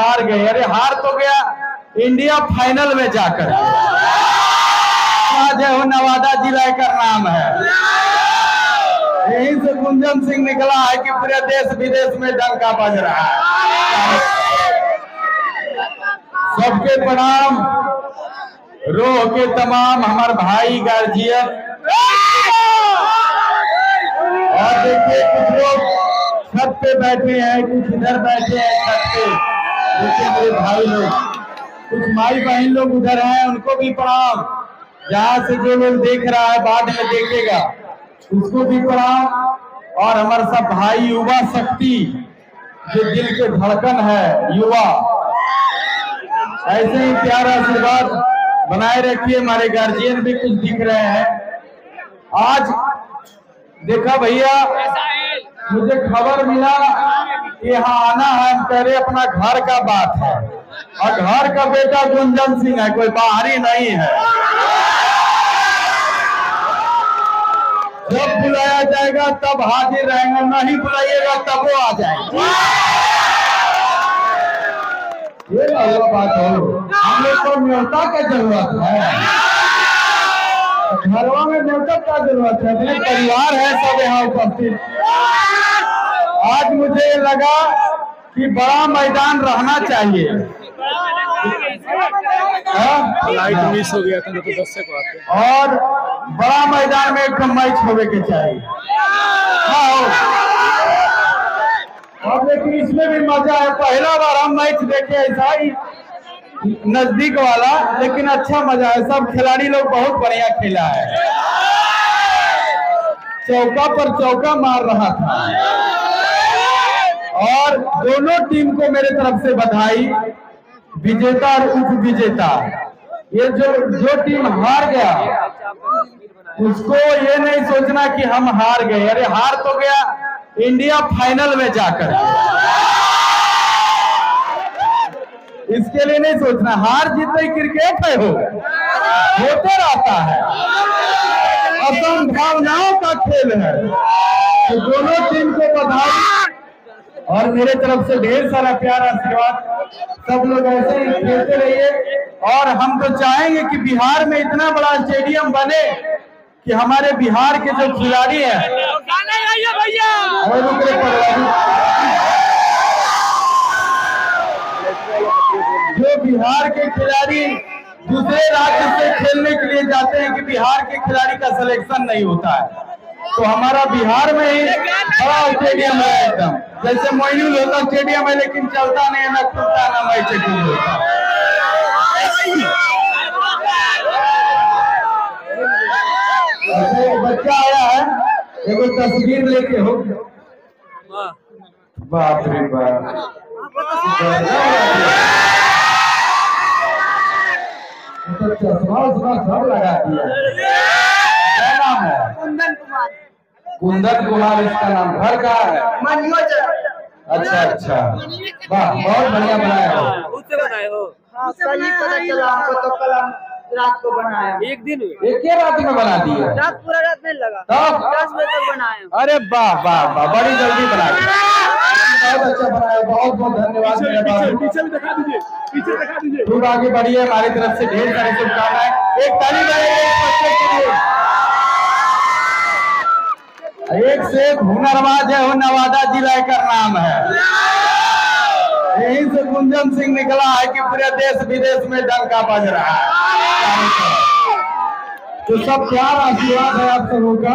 हार गए। अरे हार तो गया। इंडिया फाइनल में जाकर। है नवादा जिला का नाम है। यहीं से गुंजन सिंह निकला है कि पूरे देश विदेश में डंका बज रहा है। सबके प्रणाम। रोह के तमाम हमारे भाई गार्जियन। और देखिए कुछ लोग छत पे बैठे हैं, कुछ इधर बैठे हैं छत पे। देखिए मेरे भाई लोग, कुछ माई बहन लोग उधर हैं, उनको भी प्रणाम जहाँ से जो लोग देख रहा है बाद में देखेगा। उसको भी प्रणाम और हमारे सब भाई युवा शक्ति, जो दिल के धड़कन है, युवा। ऐसे ही प्यार आशीर्वाद बनाए रखिए, हमारे गार्जियन भी कुछ दिख रहे हैं। आज देखा भैया, मुझे खबर मिला यहाँ आना है रहे अपना घर का बात है। और घर का बेटा गुंजन सिंह है, कोई बाहरी नहीं है। जब बुलाया जाएगा, तब हाजिर रहेंगे, नहीं बुलाइएगा, तब वो आ जाएँगे। ये बात हो। हम लोग को न्योता का ज़रूरत है। घरवा में न्योता का ज़रूरत है। अपने परिवार है सब यहाँ उपस्थित। मुझे लगा कि बड़ा मैदान रहना चाहिए। हाँ? लाइट मिस हो गया था तो दस से और बड़ा मैदान में एक मैच होवे के चाहिए। हाँ। हो। और लेकिन इसमें भी मज़ा है। पहला बार हम मैच देखे ऐसा ही नज़दीक वाला लेकिन अच्छा मज़ा है। सब खिलाड़ी लोग बहुत बढ़िया खेला है। चौका पर चौका मार रहा था। दोनों टीम को मेरे तरफ़ से बधाई, विजेता और उप विजेता। ये जो जो टीम हार गया, उसको ये नहीं सोचना कि हम हार गए। अरे हार तो गया, इंडिया फाइनल में जाकर। इसके लिए नहीं सोचना, हार जीत नहीं क्रिकेट है हो। होते रहता है। अपन भावनाओं का खेल है। तो दोनों टीम को बधाई। और मेरे तरफ़ से ढेर सारा प्यार, आशीर्वाद। सब लोग ऐसे ही खेलते रहिए। और हम तो चाहेंगे कि बिहार में इतना बड़ा स्टेडियम बने कि हमारे बिहार के जो खिलाड़ी हैं जो बिहार के खिलाड़ी दूसरे राज्य से खेलने के लिए जाते हैं कि बिहार के खिलाड़ी का सिलेक्शन नहीं होता है। तो हमारा बिहार में ही बड़ा स्टेडियम है एकदम। जैसे मोइनुल होता, स्टेडियम है, लेकिन चलता नहीं है ना खुलता ना मैच चेकिंग होता। बच्चा आया है एगो तस्वीर लेके हो। बाप रे बाप। तो चश्मा उस्मा सब लगा दिया। कुमार। कुंदन कुमार इसका नाम घर का है। मनियोज अच्छा अच्छा। वाह बहुत बढ़िया बनाया हो। उससे बनाए हो। हाँ कल ही पता चला हमको तो कल हम रात को बनाया। एक दिन एक के रात में बना दिए। रात पूरा रात नहीं लगा। तब दस बजे तक बनाया। अरे वाह वाह वाह बड़ी जल्दी बना बहुत अच्छा बनाया बहुत बहुत धन्यवाद मेरे पीछे भी दिखा दीजिए पीछे दिखा दीजिए। खूब आगे बढ़िए हमारी तरफ़ से ढेर सारी शुभकामनाएँ। एक ताली बजाइए एक बच्चे के लिए। एक से एक हुनरबाज है वो नवादा जिला का नाम है। यहीं से गुंजन सिंह निकला है कि पूरे देश विदेश में डंका बज रहा है। तो सब प्यार, आशीर्वाद है आप सबों का।